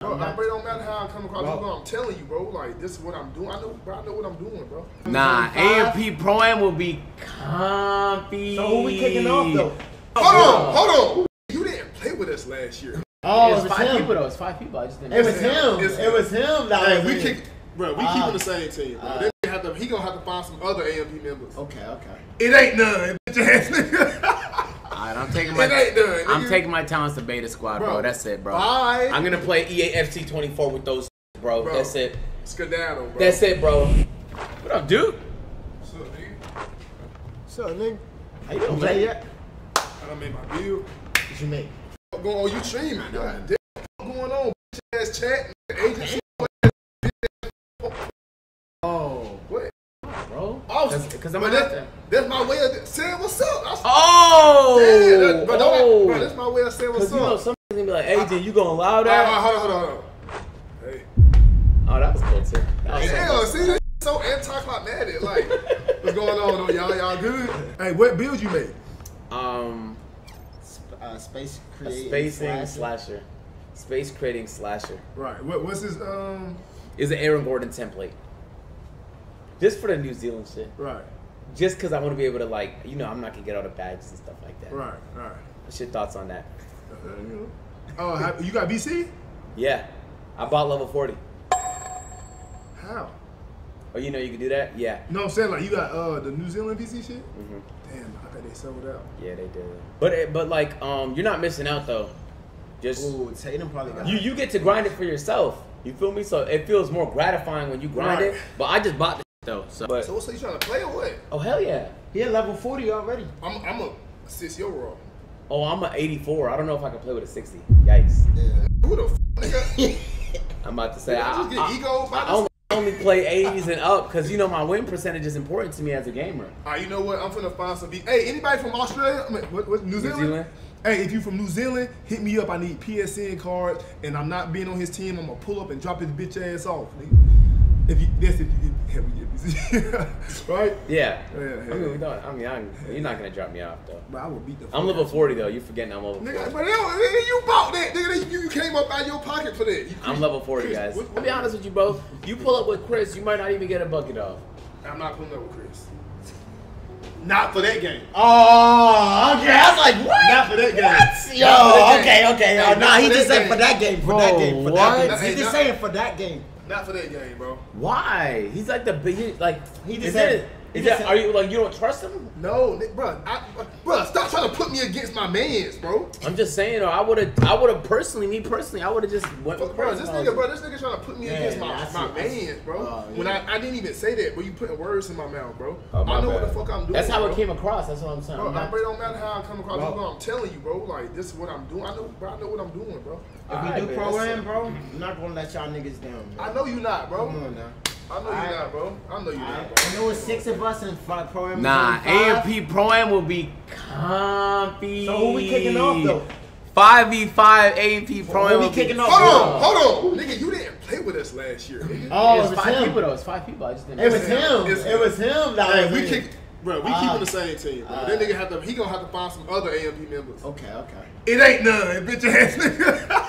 Bro, like, bro, it don't matter how I come across. Bro. I'm telling you, bro. Like this is what I'm doing. I know, bro. I know what I'm doing, bro. Nah, AMP Pro Am will be comfy. So who we kicking off though? Hold on, hold on. You didn't play with us last year. Oh, it was five him. people though. It's five people. I just didn't. It was him. It's, it was him. That hey, we kick, bro. We uh, keeping the same team. Bro. Uh, they have to. He gonna have to find some other AMP members. Okay, okay. It ain't none. Bitch ass nigga. Alright, I'm taking my done, I'm taking my talents to Beta Squad, bro. bro. That's it, bro. Bye. I'm gonna play EAFC 24 with those, bro. bro. That's it. Skedaddle, bro. That's it, bro. What up, dude? What's up, nigga? What's up, nigga? How you doing, play yet? I done made my bill. What you make? Going on, you streaming? God damn, what's going on? Bitch ass chat, agency. Oh. Because oh, I'm that, That's my way of saying what's up. That's, oh, yeah, that, bro, oh. bro, that's my way of saying what's up. You know, somebody's gonna be like, "AJ, you gonna allow that?" Uh, hold on, hold on, hold on. Hey. Oh, that was cool too. That was Damn, see, this so anticlimactic. Like, what's going on, though, y'all? Y'all good? Hey, what build you made? Um, uh, space creating spacing slasher. slasher. Space creating slasher. Right. What, what's his um? Is an Aaron Gordon template. Just for the New Zealand shit. Right. Just because I want to be able to like, you know, I'm not gonna get all the badges and stuff like that. Right. Right. What's your thoughts on that? Oh, you got BC? Yeah, I bought level forty. How? Oh, you know you can do that? Yeah. No, I'm saying like you got uh the New Zealand BC shit. Mm-hmm. Damn, I bet they sold out. Yeah, they did. But but like um, you're not missing out though. Just Ooh, Tatum probably got. You you get to grind it for yourself. You feel me? So it feels more gratifying when you grind right. it. But I just bought the though. So, but, so what's so you trying to play or what? Oh hell yeah! He at level forty already. I'm I'm a six overall. Oh, I'm a 84. I don't know if I can play with a 60. Yikes. Yeah. Who the f- nigga? I'm about to say I, I, I, ego I, only, only play 80s and up because you know my win percentage is important to me as a gamer. All right, you know what? I'm gonna find some. B- hey, anybody from Australia? I mean, what, what, New Zealand? New Zealand? Hey, if you from New Zealand, hit me up. I need PSN cards, and I'm not being on his team. I'm gonna pull up and drop his bitch ass off. Nigga. If you, that's if you get right? Yeah. yeah, yeah I mean, we don't. I mean, I'm, you're not gonna drop me off though. But I will beat the. I'm level 40 though. You forgetting I'm level 40. Nigga, but nigga, you bought that. Nigga, you came up out of your pocket for that. You, I'm level 40, Chris, guys. What, what, I'll be honest with you, bro. You pull up with Chris, you might not even get a bucket off. I'm not pulling up with Chris. Not for that game. Oh, okay. I was like, what? Not for that game. What? Yo, okay, okay. Hey, oh, nah, he just said for that game. For bro, that game. For what? that game. He just saying for that game. Not for that game, bro. Why? He's like the big. Like he just said. Is that, are you like you don't trust him? No, bro. I, bro, stop trying to put me against my man's, bro. I'm just saying, though, I would have, I would have personally, me personally, I would have just went. Bro, bro this nigga, bro, this nigga trying to put me yeah, against my, yeah, my man's, bro. Uh, yeah. When I, I didn't even say that, but you putting words in my mouth, bro. Oh, my I know bad. what the fuck I'm doing. That's how bro. it came across. That's what I'm saying. Bro, I'm bro, it don't matter how I come across. Bro. I'm telling you, bro. Like this is what I'm doing. I know, bro. I know what I'm doing, bro. If All we right, do program, bro, I'm not gonna let y'all niggas down. Man. I know you not, bro. Come on now. I know you're not, bro. I know you're not, bro. I know it's six of us and five pro am. Nah, AMP Pro Am will be comfy. So who we kicking off though? 5v5 AMP Pro Am. Who we kicking off? Hold on, hold on. Nigga, you didn't play with us last year, nigga. Oh, it was, it was five him. people though. It's five people. I just didn't It was him. It's, it was him. That hey, we kick. Bro, we uh, keeping the same team, bro. Uh, that nigga have to. He gonna have to find some other AMP members. Okay, okay. It ain't none, bitch ass nigga.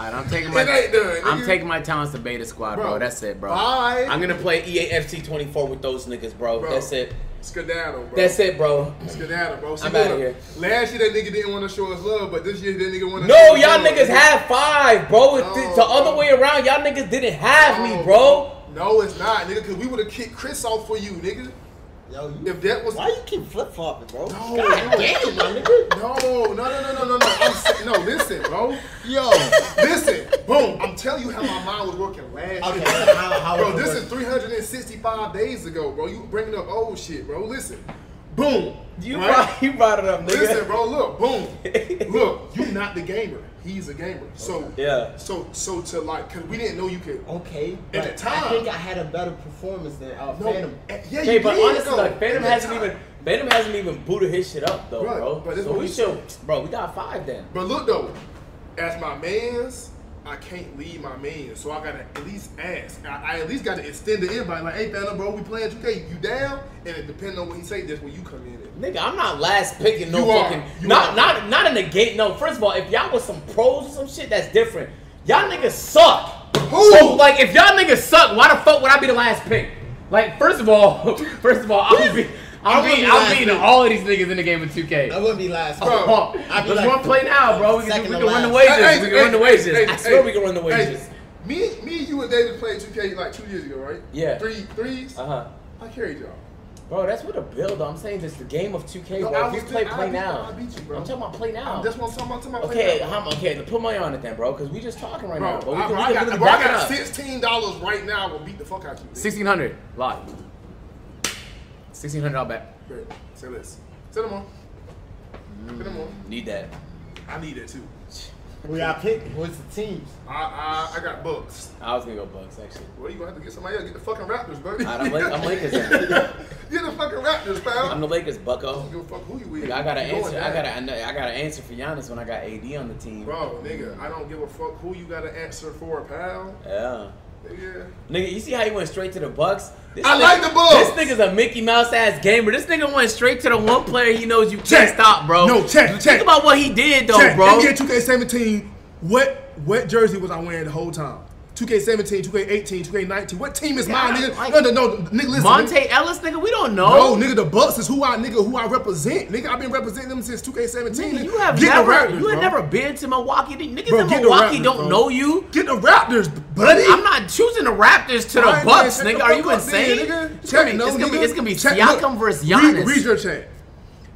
Alright, I'm taking my done, I'm taking my talents to Beta Squad, bro. bro. That's it, bro. Bye. I'm gonna play EAFC 24 with those niggas, bro. bro. That's it. Skedaddle, bro. That's it, bro. Skedaddle, bro. See, I'm out of here. Last year that nigga didn't want to show us love, but this year that nigga want to. No, y'all niggas have five, bro. It's the bro. other way around. Y'all niggas didn't have me, bro. No, it's not, nigga. Cause we would have kicked Chris off for you, nigga. Yo, you, if that was why you keep flip flopping, bro? No, God damn, my nigga. No, no, no, no, no, no, no. I'm no. Listen, bro. Yo, listen. Boom. I'm telling you how my mind was working last okay, year. How, how bro, this working? is 365 days ago, bro. You bringing up old shit, bro. Listen. Boom. You right? brought, you brought it up, nigga. Listen, bro. Look, boom. look, you not the gamer. He's a gamer. So yeah. So so to like, cause we didn't know you could. Okay. At the time, I think I had a better performance than uh, no, Fanum. Eh, yeah, okay, but honestly, like Fanum hasn't even Fanum hasn't even booted his shit up though, bro. bro. So we should, bro. We got five then. But look though, as my man's, I can't leave my man, so I gotta at least ask. I, I at least gotta extend the invite. Like, hey, Fanum, bro, we playing 2K. You down? And it depends on what he say. That's where you come in. Nigga, I'm not last picking no you fucking. Not are. not not in the gate. No, first of all, if y'all was some pros or some shit, that's different. Y'all niggas suck. Who? So like, if y'all niggas suck, why the fuck would I be the last pick? Like, first of all, first of all, I'm be, I'm beating, I'm beating all of these niggas in the game of 2K. I wouldn't be last, bro. Oh, let's like run play now, bro. We can, we can run the wages. Hey, we can hey, run the wages. Hey, I swear we can run the wages. Me, me, you and David played 2K like two years ago, right? Yeah. Three threes. Uh huh. I carried y'all. Bro, that's what a build. I'm saying this the game of 2K, no, bro. If you play, play I now. I beat you, bro. I'm talking about play now. That's what I'm talking about. okay, how, okay, put money on it then, bro, because we just talking right bro, now. But we can, I, we can, really bro, I got sixteen dollars right now. Will beat the fuck out of you. Sixteen hundred, live. Sixteen hundred, I'll bet. Great. Say this. Send them on. Send them on. Need that. I need it too. We got pick? What's the teams? I, I I got Bucks. I was gonna go Bucks actually. Well, you gonna have to get somebody else. Get the fucking Raptors, buddy. Right, I'm, I'm Lakers. get the fucking Raptors, pal. I'm the Lakers, Bucko. Give a fuck who you with. I got an answer. I got a, I got an answer for Giannis when I got AD on the team. Bro, nigga, I don't give a fuck who you got to answer for, pal. Yeah. Nigga. nigga, you see how he went straight to the Bucks? This I nigga, like the Bucks. This nigga's a Mickey Mouse ass gamer. This nigga went straight to the one player he knows you can't stop, bro. No, check, check. Think about what he did, though, check. bro. NBA 2K17 what what jersey was I wearing the whole time? 2K17, 2K18, 2K19. What team is mine, nigga? Like, no, no, no, nigga. Listen, Monta nigga. Ellis, nigga. We don't know. No, nigga. The Bucks is who I, nigga, who I represent. Nigga, I've been representing them since 2K17. Nigga, you have never, Raptors, you have never been to Milwaukee. Niggas bro, in Milwaukee Raptors, don't bro. know you. Get the Raptors, buddy. I'm not choosing the Raptors to the Bucks, nigga. Are you insane? Nigga. It's gonna be, it's gonna be, it's gonna be Siakam versus Giannis. Read, read your chat.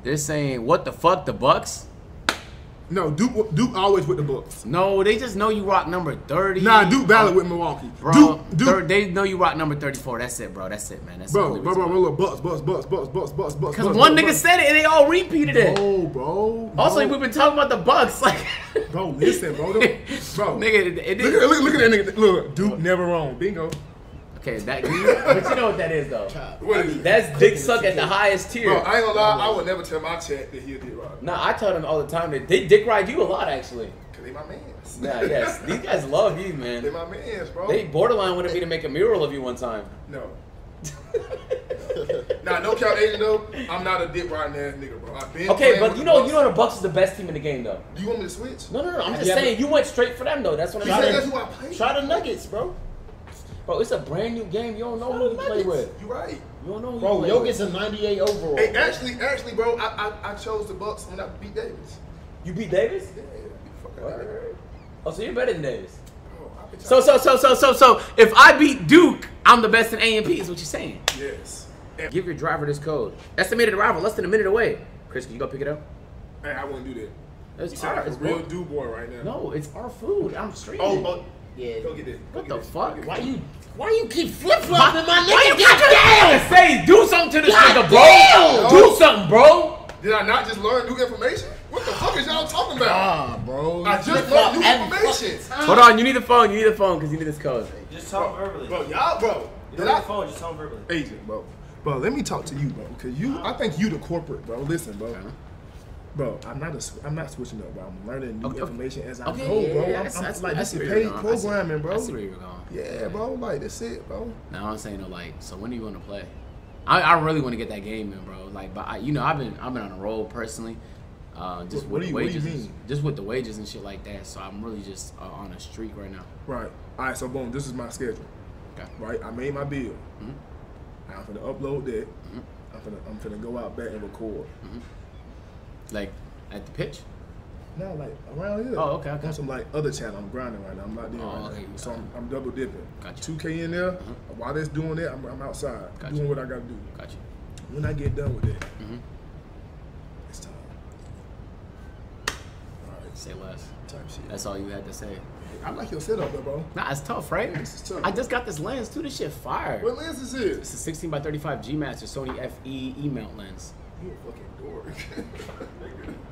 They're saying, what the fuck, the Bucks? No, Duke Duke always with the books. No, they just know you rock number thirty. Nah, Duke Ballard with Milwaukee. Bro, Duke, Duke. they know you rock number thirty four. That's it, bro. That's it, man. That's bro, bro, bro, bro, Bucks, Bucks, Bucks, Bucks, Bucks, Bucks, Bucks. Because one nigga said it and they all repeated it. Oh, bro. Also, we've been talking about the Bucks, like. bro, listen, bro, bro. nigga, look, look, look at that nigga. Look, Duke never wrong. Bingo. Okay, that but you know what that is though. What is That's dick suck at the highest tier. Bro, I ain't gonna lie, I oh, would never tell my chat that he a dick ride. No, I tell them all the time that they dick ride you a lot actually. Cause they my mans. Nah, yes, these guys love you, man. They my mans, bro. They borderline wanted me to make a mural of you one time. No. nah, no count Asian though. I'm not a dick riding ass nigga, bro. I've been okay, but you know, Bucks. you know the Bucks is the best team in the game, though. Do you want me to switch? No, no, no. I'm just yeah, saying you went straight for them, though. That's what I'm saying. That's who I play. Try the Nuggets, bro. Bro, it's a brand new game. You don't know who you play with. You right. You don't know who bro, you play Jokic's a 98 overall. Hey, actually, actually, bro, I, I, I chose the Bucks when I beat Davis. You beat Davis? Yeah. Fuck oh, so you're better than Davis. So, so, so, so, so, so, if I beat Duke, I'm the best in AMP, is what you're saying? Yes. Give your driver this code. Estimated arrival less than a minute away. Chris, can you go pick it up? Hey, I wouldn't do that. It's our, it's real do boy right now. No, it's our food. I'm streaming. Oh, oh. Yeah. Go get it. Go what the it. fuck? Why you why you keep flip flopping my nigga? Why you keep damn say do something to this God nigga, bro? Damn. Do something, bro. Did I not just learn new information? What the fuck is y'all talking about? Ah, bro. I just learned new information. Hold on, you need the phone. You need the phone because you need this code. Just talk him verbally. Bro, y'all, bro. You don't need the phone. Just talk verbally. Agent, bro. Bro, let me talk to you, bro. Cause you, I think you the corporate, bro. Listen, bro. Bro, I'm not a, I'm not switching up, bro. I'm learning new okay, information as I okay, go, bro. Yeah, I'm, I'm, like this is paid programming, bro. See where you're going. Yeah, bro. Like that's it, bro. Now I'm saying, no, like, so when are you going to play? I, I really want to get that game in, bro. Like, but I, you know, I've been I've been on a roll personally. Uh, just what, with what the you, wages, just with the wages and shit like that. So I'm really just uh, on a streak right now. Right. All right. So boom, this is my schedule. Okay. Right. I made my bill. Mm-hmm. I'm gonna upload that. Mm-hmm. I'm gonna I'm gonna go out back and record. Mm-hmm. Like at the pitch? No, like around here. Oh, okay, okay. On some like other channel. I'm grinding right now. I'm not doing oh, right okay, now. So I'm, I'm, double dipping. Gotcha. 2K in there. Mm-hmm. While that's doing that, I'm, I'm outside gotcha. doing what I got to do. Gotcha. When I get done with that, mm-hmm. it's time. All right. Say less. Type shit. That's all you had to say. I like your setup though, bro. Nah, it's tough, right? This is tough. I just got this lens too. This shit fire. What lens is this? It's a 16 by 35 G Master Sony FE E mount lens. You a fucking dork.